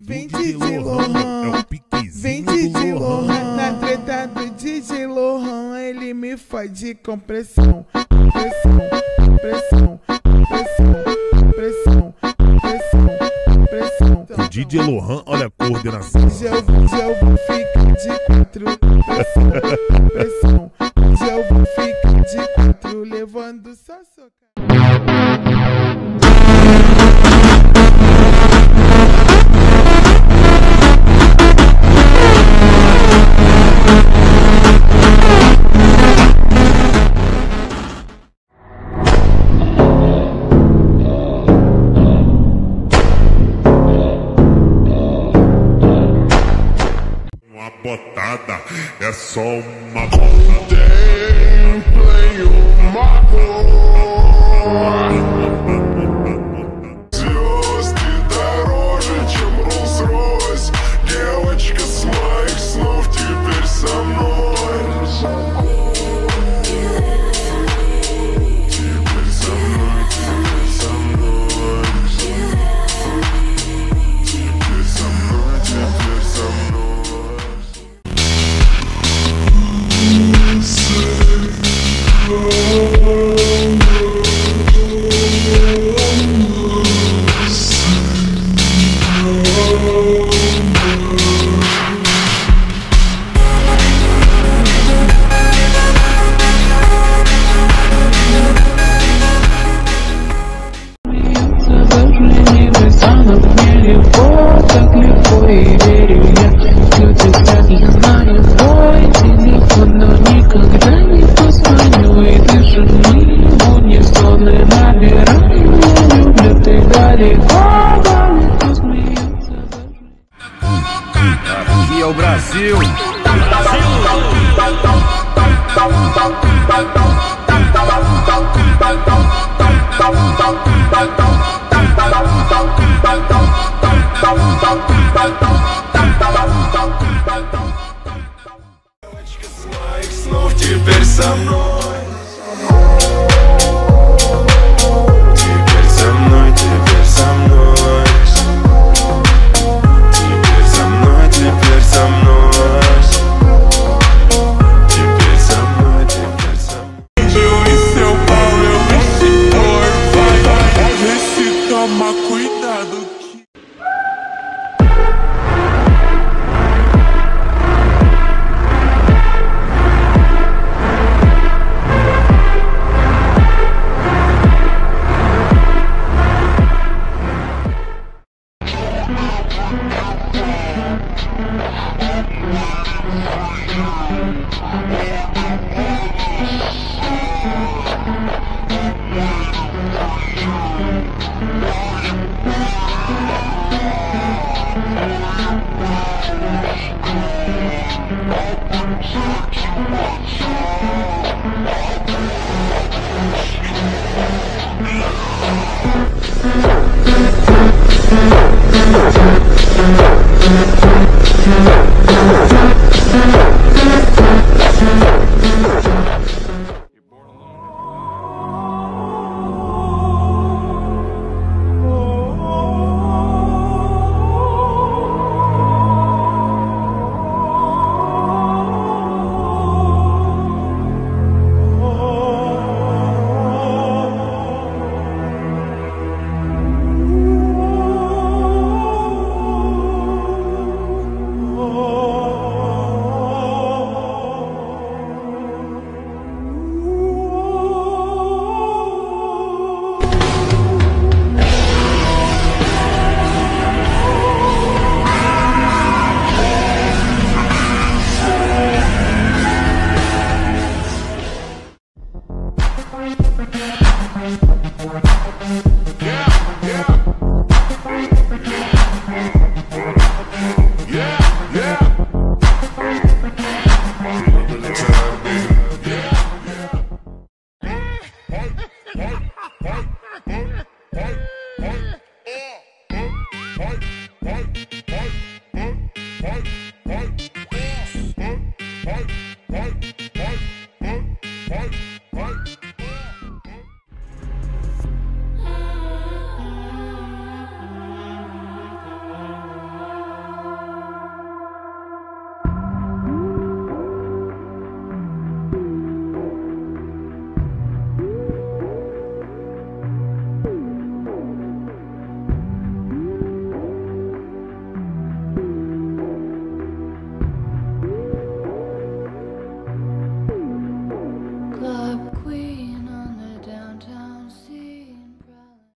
Vem DJ Lohan, É o piquezinho vem DJ Lohan. Na treta do DJ Lohan, ele me fode com pressão, pressão, pressão, pressão, pressão, pressão, pressão. O DJ Lohan, olha a coordenação. Hoje eu, hoje eu vou ficar de quatro, pressão, pressão. Hoje eu vou ficar de quatro, levando só soca. botada, é só uma botada. Tem, play, uma botada. O Brasil. Shut up! Hey!